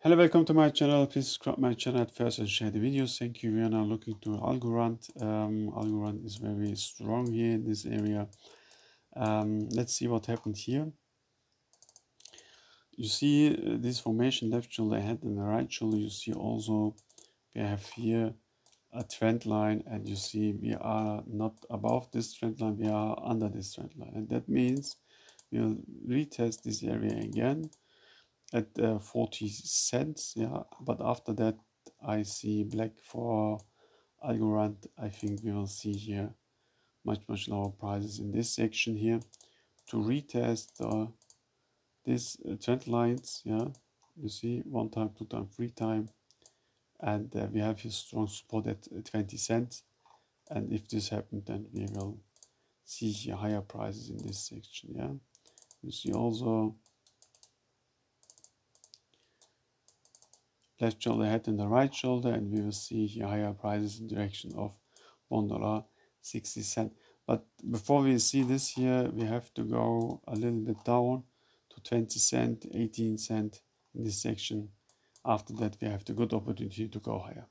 Hello, welcome to my channel. Please subscribe my channel at first and share the videos. Thank you. We are now looking to Algorand. Um, Algorand is very strong here in this area. Um, let's see what happened here. You see uh, this formation left shoulder ahead and the right shoulder. You see also we have here a trend line and you see we are not above this trend line. We are under this trend line. And that means we'll retest this area again at uh, 40 cents yeah. But after that i see black for algorand i think we will see here much much lower prices in this section here to retest uh, this uh, trend lines yeah. You see one time two time three time. And uh, we have a strong support at uh, 20 cents. And if this happened then we will see here higher prices in this section yeah. You see also left shoulder head and the right shoulder and we will see here higher prices in direction of one dollar 60 cent but before we see this here we have to go a little bit down to 20 cent 18 cent in this section. After that we have the good opportunity to go higher